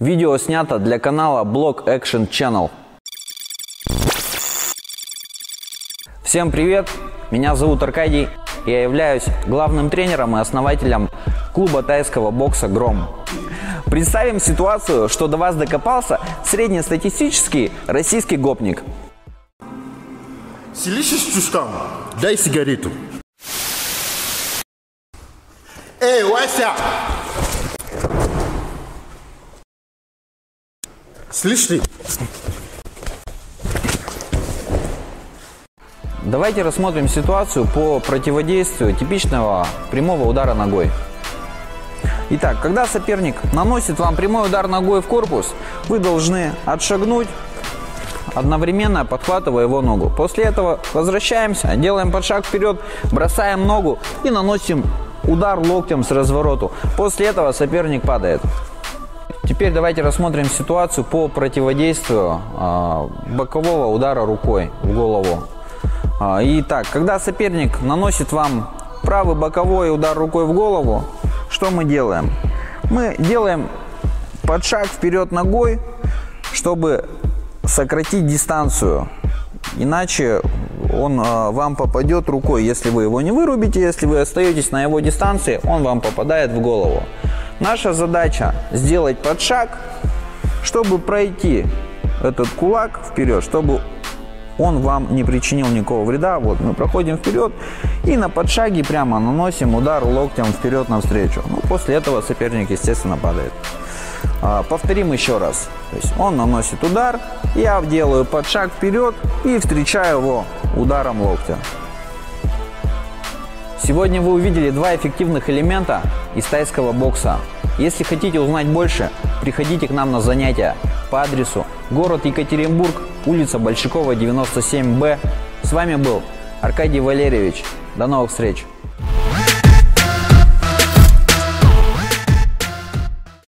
Видео снято для канала Blog Action Channel. Всем привет! Меня зовут Аркадий. Я являюсь главным тренером и основателем клуба тайского бокса «Гром». Представим ситуацию, что до вас докопался среднестатистический российский гопник. Слышишь, Чушкан? Дай сигарету. Эй, Вася! Слышь ты? Давайте рассмотрим ситуацию по противодействию типичного прямого удара ногой. Итак, когда соперник наносит вам прямой удар ногой в корпус, вы должны отшагнуть, одновременно подхватывая его ногу. После этого возвращаемся, делаем подшаг вперед, бросаем ногу и наносим удар локтем с развороту. После этого соперник падает. Теперь давайте рассмотрим ситуацию по противодействию э, бокового удара рукой в голову. Э, итак, когда соперник наносит вам правый боковой удар рукой в голову, что мы делаем? Мы делаем подшаг вперед ногой, чтобы сократить дистанцию. Иначе он э, вам попадет рукой, если вы его не вырубите, если вы остаетесь на его дистанции, он вам попадает в голову. Наша задача сделать подшаг, чтобы пройти этот кулак вперед, чтобы он вам не причинил никакого вреда. Вот мы проходим вперед и на подшаге прямо наносим удар локтем вперед навстречу. Ну, после этого соперник, естественно, падает. А, повторим еще раз. То есть он наносит удар, я делаю подшаг вперед и встречаю его ударом локтя. Сегодня вы увидели два эффективных элемента из тайского бокса. Если хотите узнать больше, приходите к нам на занятия по адресу город Екатеринбург, улица Большакова, 97Б. С вами был Аркадий Валерьевич. До новых встреч!